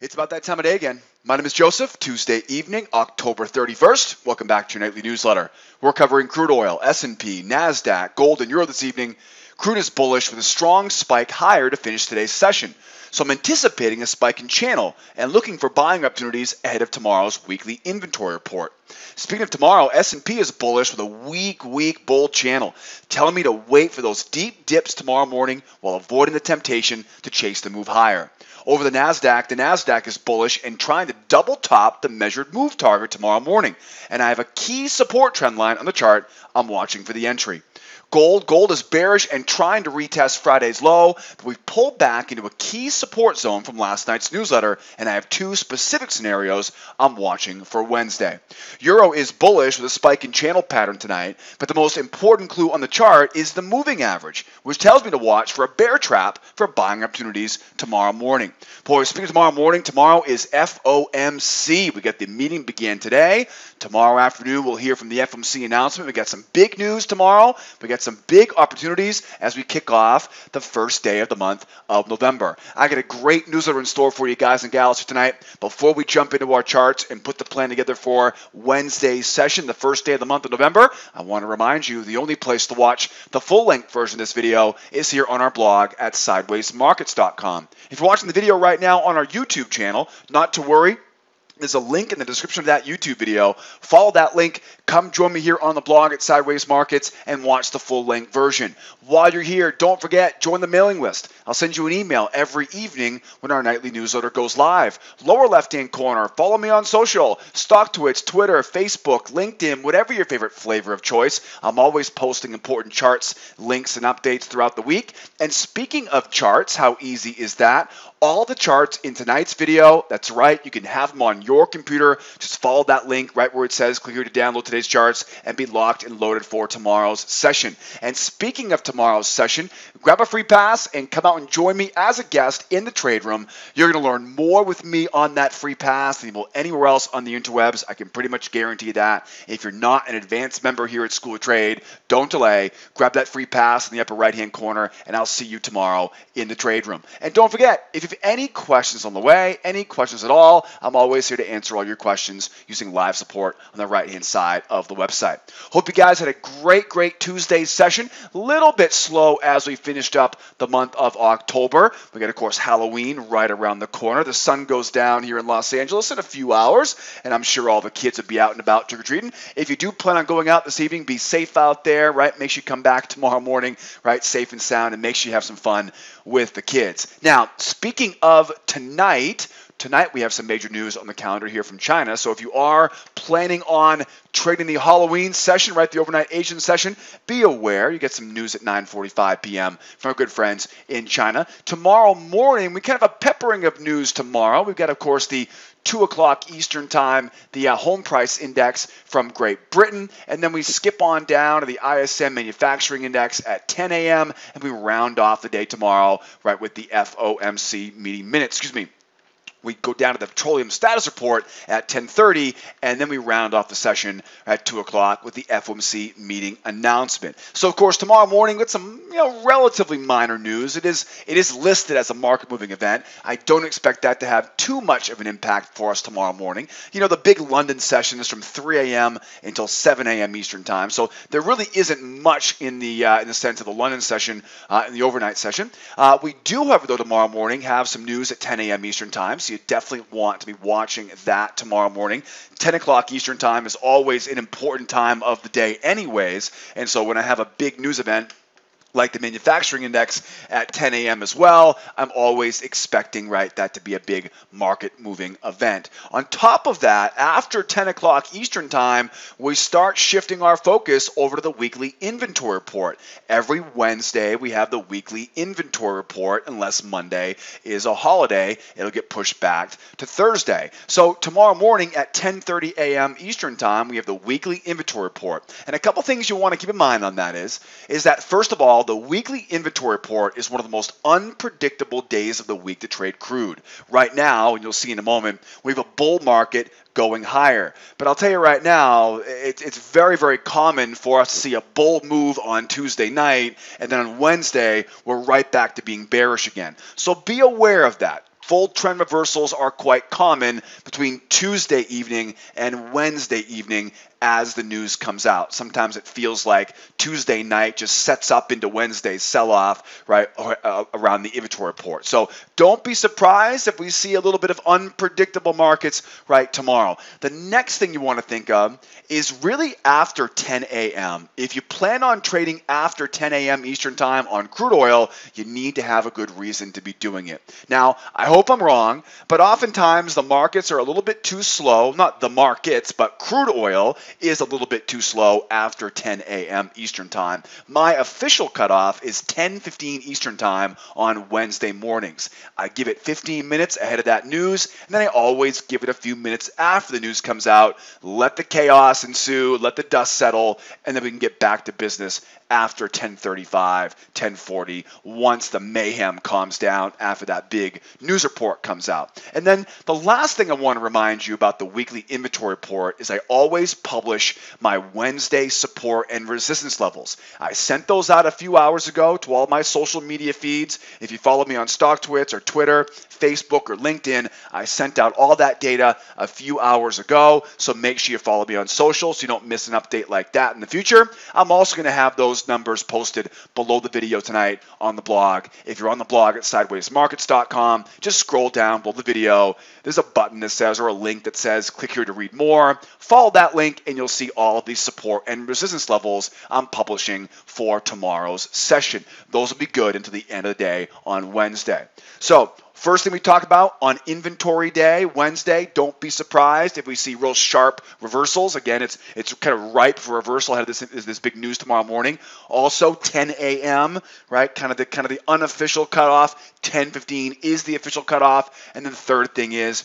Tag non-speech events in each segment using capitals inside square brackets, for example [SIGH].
It's about that time of day again. My name is Joseph. Tuesday evening, October 31st. Welcome back to your nightly newsletter. We're covering crude oil, S&P, Nasdaq, gold, and euro this evening. Crude is bullish with a strong spike higher to finish today's session. So I'm anticipating a spike in channel and looking for buying opportunities ahead of tomorrow's weekly inventory report. Speaking of tomorrow, S&P is bullish with a weak, weak bull channel, telling me to wait for those deep dips tomorrow morning while avoiding the temptation to chase the move higher. Over the NASDAQ, the NASDAQ is bullish and trying to double top the measured move target tomorrow morning. And I have a key support trend line on the chart I'm watching for the entry. Gold, gold is bearish and trying to retest Friday's low, we've pulled back into a key support zone from last night's newsletter, and I have two specific scenarios I'm watching for Wednesday. Euro is bullish with a spike in channel pattern tonight, but the most important clue on the chart is the moving average, which tells me to watch for a bear trap for buying opportunities tomorrow morning. Boy, speaking tomorrow morning, tomorrow is FOMC. We get the meeting began today. Tomorrow afternoon, we'll hear from the FOMC announcement. We got some big news tomorrow. We got some big opportunities as we kick off the first day of the month of November. I got a great newsletter in store for you guys and gals tonight. Before we jump into our charts and put the plan together for Wednesday's session, the first day of the month of November, I want to remind you the only place to watch the full length version of this video is here on our blog at sidewaysmarkets.com. If you're watching the video right now on our YouTube channel, not to worry, there's a link in the description of that YouTube video. Follow that link. Come join me here on the blog at Sideways Markets and watch the full length version. While you're here, don't forget, join the mailing list. I'll send you an email every evening when our nightly newsletter goes live. Lower left hand corner, follow me on social StockTwits, Twitter, Facebook, LinkedIn, whatever your favorite flavor of choice. I'm always posting important charts, links, and updates throughout the week. And speaking of charts, how easy is that? All the charts in tonight's video, that's right, you can have them on your computer. Just follow that link right where it says click here to download today's charts and be locked and loaded for tomorrow's session. And speaking of tomorrow's session, grab a free pass and come out and join me as a guest in the trade room. You're going to learn more with me on that free pass than you will anywhere else on the interwebs. I can pretty much guarantee that. If you're not an advanced member here at School of Trade, don't delay. Grab that free pass in the upper right hand corner, and I'll see you tomorrow in the trade room. And don't forget, if you have any questions on the way, any questions at all, I'm always here to answer all your questions using live support on the right hand side of the website. Hope you guys had a great, great Tuesday session. Little bit slow as we finished up the month of October. We got, of course, Halloween right around the corner. The sun goes down here in Los Angeles in a few hours, and I'm sure all the kids will be out and about trick or treating. If you do plan on going out this evening, be safe out there, right? Make sure you come back tomorrow morning, right, safe and sound, and make sure you have some fun with the kids. Now, speaking of tonight, Tonight we have some major news on the calendar here from China. So if you are planning on trading the Halloween session, right, the overnight Asian session, be aware you get some news at 9:45 p.m. from our good friends in China. Tomorrow morning we kind of have a peppering of news tomorrow. We've got, of course, the 2 o'clock Eastern Time, the uh, home price index from Great Britain. And then we skip on down to the ISM manufacturing index at 10 a.m. And we round off the day tomorrow, right, with the FOMC meeting minutes. Excuse me we go down to the petroleum status report at 10:30, and then we round off the session at 2 o'clock with the FOMC meeting announcement. So, of course, tomorrow morning with some you know relatively minor news. It is it is listed as a market moving event. I don't expect that to have too much of an impact for us tomorrow morning. You know, the big London session is from 3 a.m. until 7 a.m. Eastern time, so there really isn't much in the uh, in the sense of the London session uh, in the overnight session. Uh, we do, however, though tomorrow morning have some news at 10 a.m. Eastern time. So you definitely want to be watching that tomorrow morning. 10 o'clock Eastern Time is always an important time of the day, anyways. And so when I have a big news event, like the manufacturing index at 10 a.m. as well. I'm always expecting, right, that to be a big market moving event. On top of that, after 10 o'clock Eastern time, we start shifting our focus over to the weekly inventory report. Every Wednesday, we have the weekly inventory report, unless Monday is a holiday, it'll get pushed back to Thursday. So tomorrow morning at 10:30 a.m. Eastern time, we have the weekly inventory report. And a couple things you want to keep in mind on that is, is that first of all, all, the weekly inventory report is one of the most unpredictable days of the week to trade crude. Right now, and you'll see in a moment, we have a bull market going higher. But I'll tell you right now, it, it's very, very common for us to see a bull move on Tuesday night, and then on Wednesday, we're right back to being bearish again. So be aware of that full trend reversals are quite common between Tuesday evening and Wednesday evening as the news comes out. Sometimes it feels like Tuesday night just sets up into Wednesday's sell off, right, uh, around the inventory report. So don't be surprised if we see a little bit of unpredictable markets, right, tomorrow. The next thing you want to think of is really after 10 a.m. If you plan on trading after 10 a.m. Eastern Time on crude oil, you need to have a good reason to be doing it. Now, I hope I'm wrong, but oftentimes the markets are a little bit too slow, not the markets, but crude oil is a little bit too slow after 10 a.m. Eastern Time. My official cutoff is 10:15 Eastern Time on Wednesday mornings. I give it 15 minutes ahead of that news, and then I always give it a few minutes after the news comes out. Let the chaos ensue, let the dust settle, and then we can get back to business after 1035, 1040, once the mayhem calms down after that big news report comes out. And then the last thing I want to remind you about the weekly inventory report is I always publish my Wednesday support and resistance levels. I sent those out a few hours ago to all my social media feeds. If you follow me on StockTwits or Twitter, Facebook, or LinkedIn, I sent out all that data a few hours ago. So make sure you follow me on social so you don't miss an update like that in the future. I'm also going to have those numbers posted below the video tonight on the blog. If you're on the blog at sidewaysmarkets.com, just scroll down below the video. There's a button that says, or a link that says, click here to read more. Follow that link, and you'll see all of these support and resistance levels I'm publishing for tomorrow's session. Those will be good until the end of the day on Wednesday. So, First thing we talk about on inventory day, Wednesday, don't be surprised if we see real sharp reversals. Again, it's it's kind of ripe for reversal ahead of this this big news tomorrow morning. Also 10 a.m., right? Kind of the kind of the unofficial cutoff. 10:15 is the official cutoff. And then the third thing is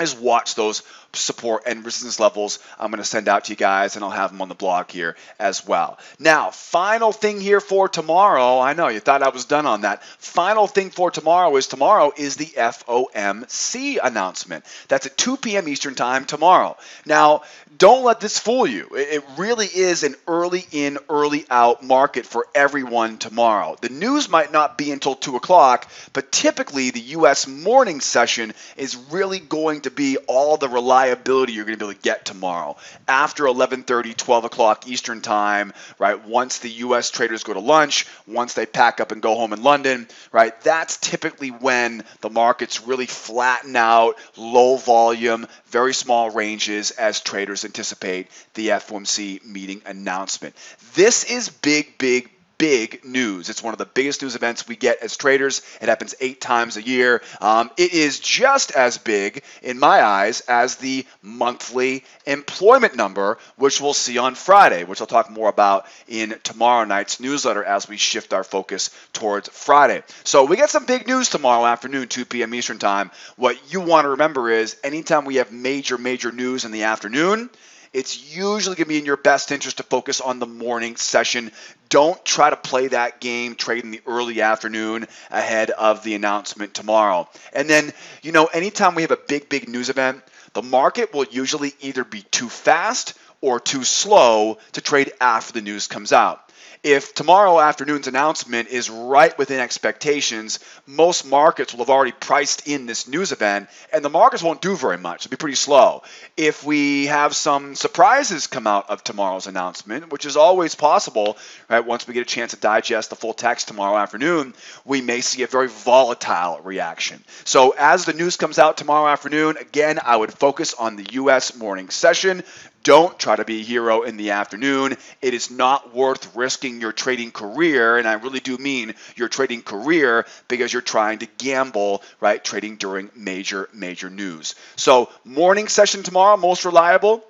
is watch those support and resistance levels I'm going to send out to you guys, and I'll have them on the blog here as well. Now, final thing here for tomorrow. I know you thought I was done on that. Final thing for tomorrow is tomorrow is the FOMC announcement. That's at 2 p.m. Eastern Time tomorrow. Now, don't let this fool you. It really is an early in, early out market for everyone tomorrow. The news might not be until 2 o'clock, but typically the U.S. morning session is really going to be all the reliability you're going to be able to get tomorrow. After 11:30, 12 o'clock Eastern Time, right? Once the U.S. traders go to lunch, once they pack up and go home in London, right? That's typically when the markets really flatten out, low volume, very small ranges as traders anticipate the FOMC meeting announcement. This is big, big, big news. It's one of the biggest news events we get as traders. It happens eight times a year. Um, it is just as big, in my eyes, as the monthly employment number, which we'll see on Friday, which I'll talk more about in tomorrow night's newsletter as we shift our focus towards Friday. So we get some big news tomorrow afternoon, 2 p.m. Eastern Time. What you want to remember is anytime we have major, major news in the afternoon, it's usually going to be in your best interest to focus on the morning session. Don't try to play that game, trade in the early afternoon ahead of the announcement tomorrow. And then, you know, anytime we have a big, big news event, the market will usually either be too fast or too slow to trade after the news comes out if tomorrow afternoon's announcement is right within expectations, most markets will have already priced in this news event, and the markets won't do very much. It'll be pretty slow. If we have some surprises come out of tomorrow's announcement, which is always possible, right? Once we get a chance to digest the full text tomorrow afternoon, we may see a very volatile reaction. So as the news comes out tomorrow afternoon, again, I would focus on the U.S. morning session. Don't try to be a hero in the afternoon. It is not worth risking your trading career, and I really do mean your trading career because you're trying to gamble, right? Trading during major, major news. So, morning session tomorrow, most reliable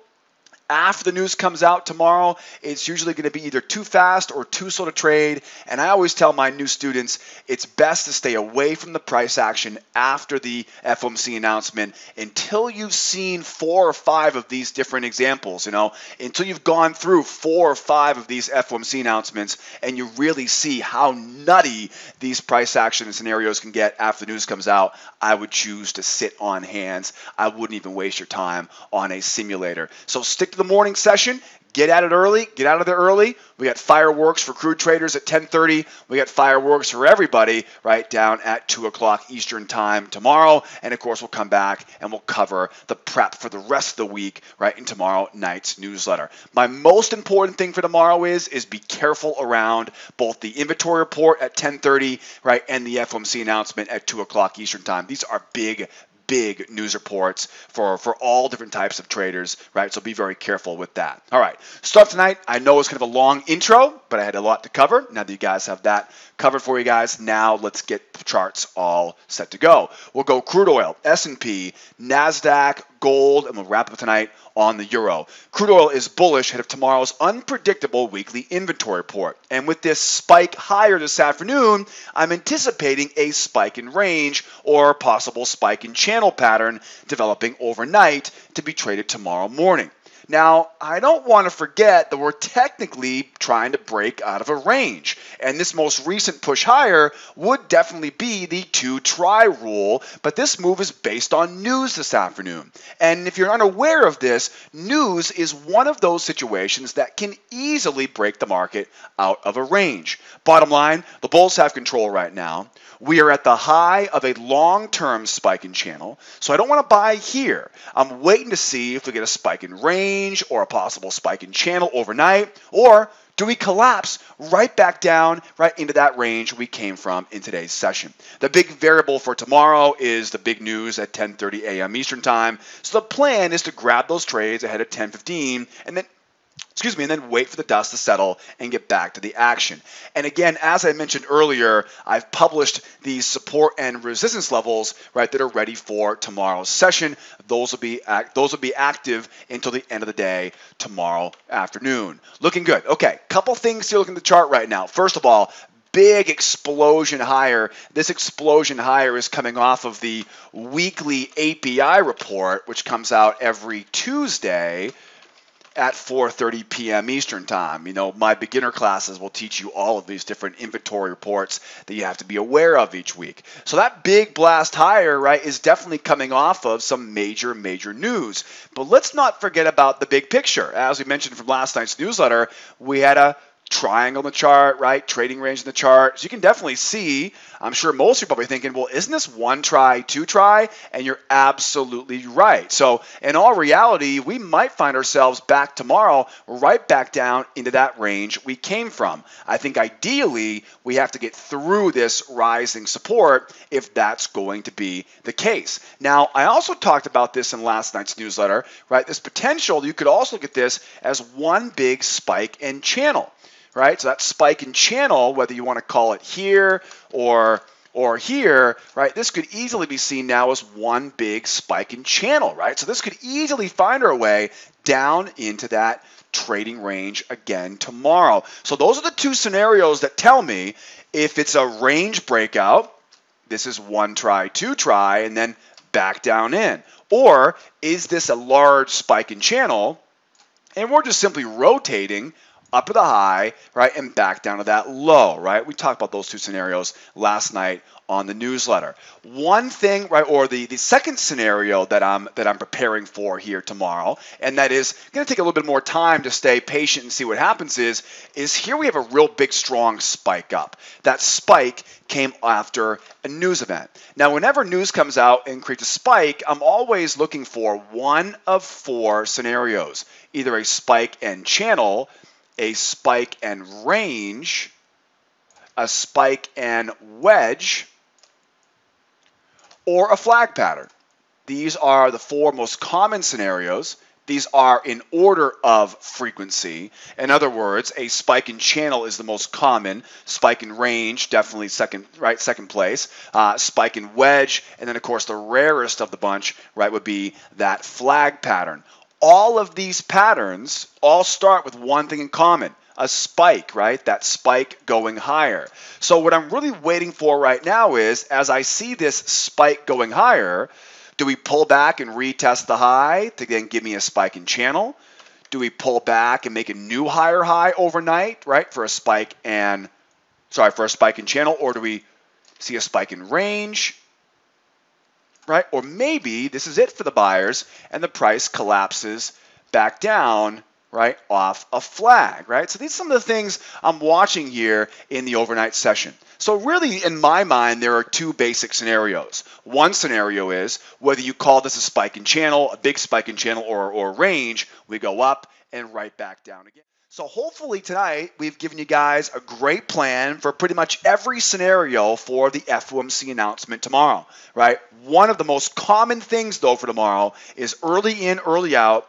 after the news comes out tomorrow, it's usually going to be either too fast or too slow to trade. And I always tell my new students it's best to stay away from the price action after the FOMC announcement until you've seen four or five of these different examples, you know, until you've gone through four or five of these FOMC announcements and you really see how nutty these price action scenarios can get after the news comes out. I would choose to sit on hands. I wouldn't even waste your time on a simulator. So stick the morning session get at it early, get out of there early. We got fireworks for crude traders at 10:30. We got fireworks for everybody right down at 2 o'clock Eastern time tomorrow. And of course, we'll come back and we'll cover the prep for the rest of the week right in tomorrow night's newsletter. My most important thing for tomorrow is is be careful around both the inventory report at 10:30 right and the FOMC announcement at 2 o'clock Eastern time. These are big, big news reports for, for all different types of traders, right? So be very careful with that. All right, start tonight. I know it's kind of a long intro, but I had a lot to cover. Now that you guys have that covered for you guys, now let's get the charts all set to go. We'll go crude oil, S&P, NASDAQ, gold, and we'll wrap up tonight on the euro. Crude oil is bullish ahead of tomorrow's unpredictable weekly inventory report. And with this spike higher this afternoon, I'm anticipating a spike in range or possible spike in channel pattern developing overnight to be traded tomorrow morning. Now, I don't want to forget that we're technically trying to break out of a range, and this most recent push higher would definitely be the two try rule, but this move is based on news this afternoon. And if you're unaware of this, news is one of those situations that can easily break the market out of a range. Bottom line, the bulls have control right now. We are at the high of a long term spike in channel, so I don't want to buy here. I'm waiting to see if we get a spike in range or a possible spike in channel overnight, or do we collapse right back down right into that range we came from in today's session? The big variable for tomorrow is the big news at 10:30 a.m. Eastern Time. So the plan is to grab those trades ahead of 10:15 and then excuse me, and then wait for the dust to settle and get back to the action. And again, as I mentioned earlier, I've published these support and resistance levels, right, that are ready for tomorrow's session. Those will be act, those will be active until the end of the day tomorrow afternoon. Looking good. Okay, couple things to look at the chart right now. First of all, big explosion higher. This explosion higher is coming off of the weekly API report, which comes out every Tuesday at 4:30 p.m. Eastern Time. You know, my beginner classes will teach you all of these different inventory reports that you have to be aware of each week. So that big blast higher, right, is definitely coming off of some major major news. But let's not forget about the big picture. As we mentioned from last night's newsletter, we had a triangle in the chart, right? Trading range in the chart. So you can definitely see, I'm sure most of you are probably thinking, well, isn't this one try, two try? And you're absolutely right. So in all reality, we might find ourselves back tomorrow, right back down into that range we came from. I think ideally, we have to get through this rising support if that's going to be the case. Now, I also talked about this in last night's newsletter, right? This potential, you could also get this as one big spike in channel right? So that spike in channel, whether you want to call it here or or here, right? This could easily be seen now as one big spike in channel, right? So this could easily find our way down into that trading range again tomorrow. So those are the two scenarios that tell me if it's a range breakout, this is one try, two try, and then back down in. Or is this a large spike in channel and we're just simply rotating up to the high, right, and back down to that low, right? We talked about those two scenarios last night on the newsletter. One thing, right, or the, the second scenario that I'm that I'm preparing for here tomorrow, and that is going to take a little bit more time to stay patient and see what happens is is here we have a real big strong spike up. That spike came after a news event. Now, whenever news comes out and creates a spike, I'm always looking for one of four scenarios. Either a spike and channel a spike and range, a spike and wedge, or a flag pattern. These are the four most common scenarios. These are in order of frequency. In other words, a spike in channel is the most common. Spike in range, definitely second, right, second place. Uh, spike in wedge, and then of course the rarest of the bunch, right, would be that flag pattern all of these patterns all start with one thing in common a spike, right? That spike going higher. So, what I'm really waiting for right now is as I see this spike going higher, do we pull back and retest the high to then give me a spike in channel? Do we pull back and make a new higher high overnight, right, for a spike and sorry, for a spike in channel? Or do we see a spike in range? Right? Or maybe this is it for the buyers and the price collapses back down right, off a flag, right? So these are some of the things I'm watching here in the overnight session. So really, in my mind, there are two basic scenarios. One scenario is whether you call this a spike in channel, a big spike in channel, or, or range, we go up and right back down again. So hopefully tonight we've given you guys a great plan for pretty much every scenario for the FOMC announcement tomorrow, right? One of the most common things though for tomorrow is early in, early out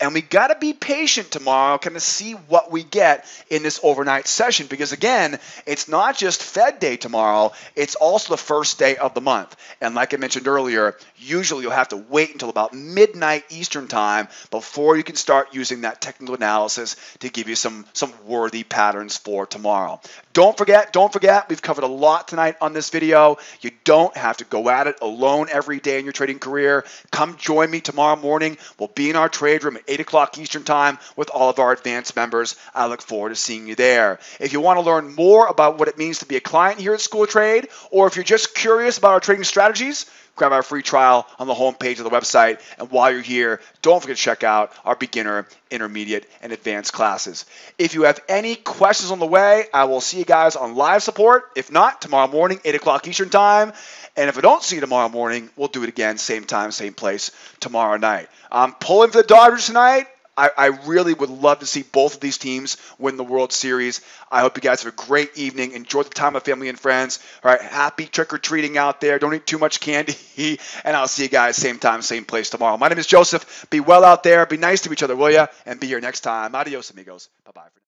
and we got to be patient tomorrow, kind of see what we get in this overnight session. Because again, it's not just Fed Day tomorrow, it's also the first day of the month. And like I mentioned earlier, usually you'll have to wait until about midnight Eastern time before you can start using that technical analysis to give you some, some worthy patterns for tomorrow. Don't forget, don't forget, we've covered a lot tonight on this video. You don't have to go at it alone every day in your trading career. Come join me tomorrow morning. We'll be in our trade room 8 o'clock Eastern Time with all of our advanced members. I look forward to seeing you there. If you want to learn more about what it means to be a client here at School Trade, or if you're just curious about our trading strategies, grab our free trial on the homepage of the website. And while you're here, don't forget to check out our beginner, intermediate, and advanced classes. If you have any questions on the way, I will see you guys on live support. If not, tomorrow morning, 8 o'clock Eastern Time. And if I don't see you tomorrow morning, we'll do it again, same time, same place, tomorrow night. I'm pulling for the Dodgers tonight. I, I, really would love to see both of these teams win the World Series. I hope you guys have a great evening. Enjoy the time with family and friends. All right, happy trick or treating out there. Don't eat too much candy. [LAUGHS] and I'll see you guys same time, same place tomorrow. My name is Joseph. Be well out there. Be nice to each other, will ya? And be here next time. Adios, amigos. Bye bye.